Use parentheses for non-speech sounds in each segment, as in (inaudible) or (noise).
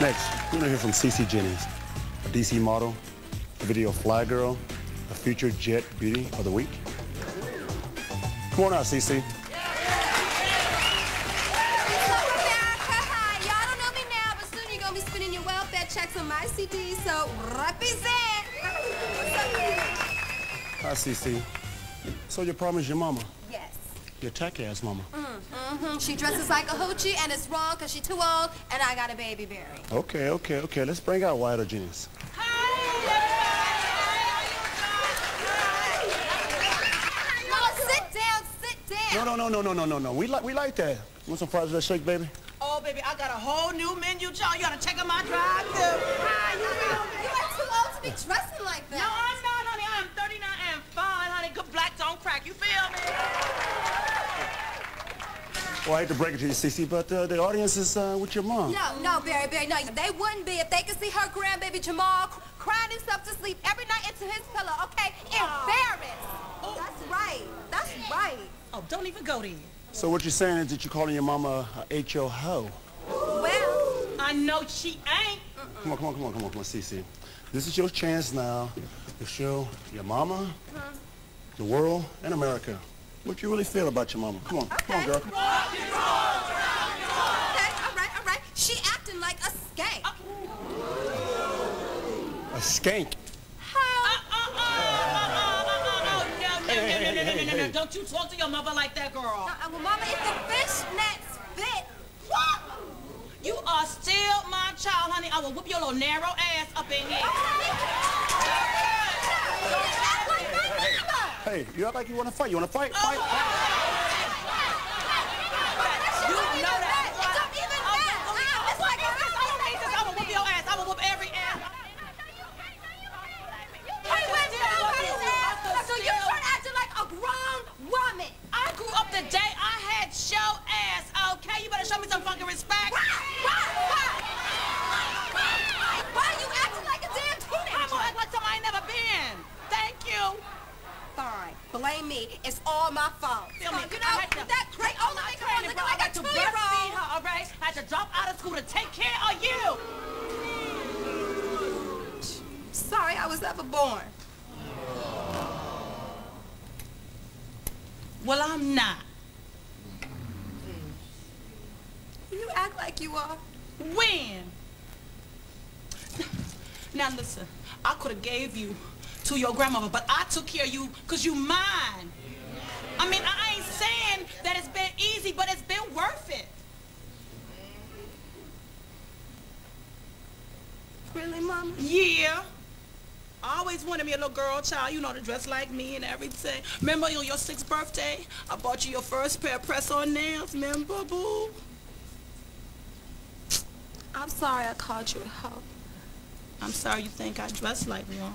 Next, we're gonna hear from CeCe Jennings, a DC model, a video fly girl, a future jet beauty of the week. Come on out, CeCe. (laughs) Y'all don't know me now, but soon you're gonna be spending your welfare checks on my CD, so represent. Hi, CeCe. So your problem is your mama, Yes. your tacky ass mama. Mm. Mm-hmm. She dresses like a hoochie, and it's wrong because she's too old, and I got a baby berry. Okay, okay, okay. Let's bring out Wyatt Jennings. Mama, sit down, sit down. No, no, no, no, no, no, no, no. We like we like that. Want some fries with that shake, baby? Oh, baby, I got a whole new menu, John. You gotta check out my drive-thru. You are too old to be dressing like that. I'm not, honey. I'm 39 and fine, honey. Good black don't crack. You feel me? Well, I hate to break it to you, CeCe, but uh, the audience is uh, with your mom. No, no, Barry, Barry, no. They wouldn't be if they could see her grandbaby Jamal crying himself to sleep every night into his pillow, okay? Embarrassed. That's right. That's right. Oh, don't even go there. So what you're saying is that you're calling your mama a H.O. hoe. Well, I know she ain't. Come on, come on, come on, come on, come on, CeCe. This is your chance now to show your mama, the world, and America what you really feel about your mama? Come on, okay. come on, girl. Okay, all right, all right. She acting like a skank. Uh, a skank. Oh, oh, oh, oh, oh, oh, oh, no, no, no, no, no, no, no, no! Don't you talk to your mother like that, girl. Uh, well, mama, if the fishnets fit, what? You are still my child, honey. I will whip your little narrow ass up in here. Okay. Hey, you act like you want to fight. You want to fight? Fight. You know that. It don't even Oh, matter. oh, Ah, oh, it's like oh, a- oh, oh, Jesus, I will whoop your ass. I will whoop every ass. Hey, wait, no, honey, Sam. So you start acting like a grown woman. I grew up the day I had show ass, okay? You better show me some fucking respect. Why? Why? Why are you acting like a damn I'm gonna teenager? act like something I ain't never been. Thank you. Fine. Blame me. It's all my fault. Feel me? you I know, had to- that great Oh, old my lady granny, looking I like a two-year-old. her, all right? I had to drop out of school to take care of you. Sorry I was ever born. Well, I'm not. You act like you are. When? Now listen, I could have gave you to your grandmother, but I took care of you because you mine. I mean, I ain't saying that it's been easy, but it's been worth it. Really, Mama? Yeah. I always wanted me a little girl child, you know, to dress like me and everything. Remember on your sixth birthday, I bought you your first pair of press-on nails, remember, boo? I'm sorry I called you a hoe. I'm sorry you think I dress like one.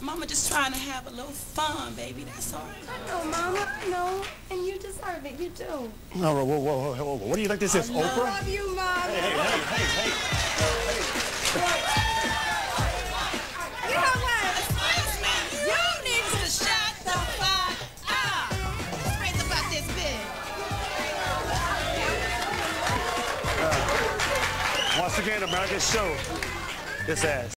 Mama just trying to have a little fun, baby, that's all right. I know, Mama. I know. And you deserve it. You do. All right, whoa, whoa, whoa, whoa, whoa. What do you think this is, Oprah? Love you, Mama. Hey, hey, hey, hey. You know what? Excuse me, you need to shut the fuck up. Let's raise about this bitch. hey. Once again, American show. This ass.